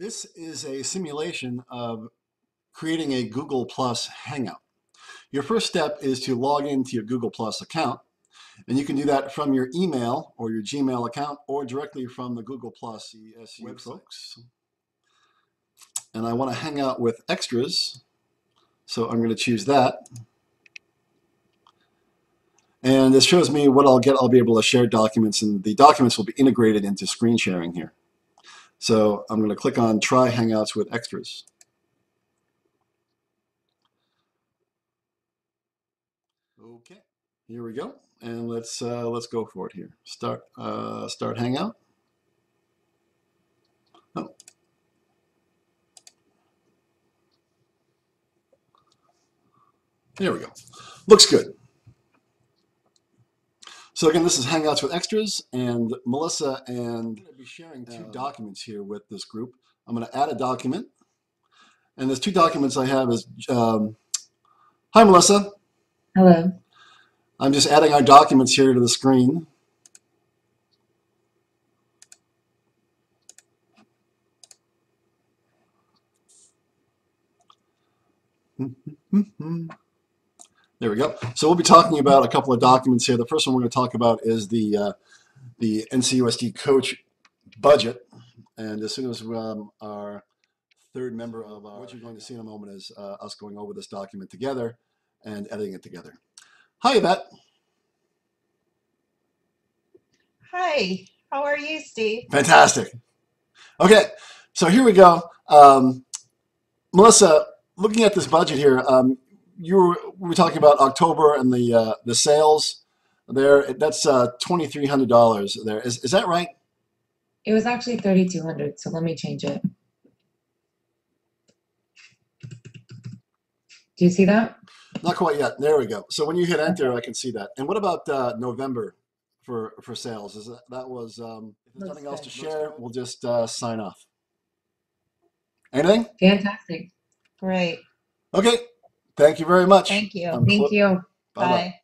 This is a simulation of creating a Google Plus Hangout. Your first step is to log into your Google Plus account, and you can do that from your email or your Gmail account or directly from the Google Plus ESU Website. folks. And I want to hang out with extras, so I'm going to choose that. And this shows me what I'll get. I'll be able to share documents, and the documents will be integrated into screen sharing here. So I'm going to click on Try Hangouts with Extras. Okay, here we go, and let's uh, let's go for it here. Start uh, start Hangout. Oh. There we go. Looks good. So again, this is Hangouts with Extras, and Melissa and I'm going to be sharing two documents here with this group. I'm going to add a document, and there's two documents I have. Is um, hi, Melissa. Hello. I'm just adding our documents here to the screen. There we go. So we'll be talking about a couple of documents here. The first one we're going to talk about is the uh, the NCUST coach budget. And as soon as um, our third member of our, what you're going to see in a moment is uh, us going over this document together and editing it together. Hi, Yvette. Hi, how are you, Steve? Fantastic. Okay, so here we go. Um, Melissa, looking at this budget here, um, you were, we were talking about October and the uh, the sales there. That's uh, twenty three hundred dollars there. Is is that right? It was actually 3200 so let me change it. Do you see that? Not quite yet. There we go. So when you hit enter, I can see that. And what about uh, November for for sales? Is that that was um, if there's Looks nothing else to share, we'll just uh, sign off. Anything? Fantastic. Great. Okay. Thank you very much. Thank you. I'm Thank clo- you. Bye-bye. Bye.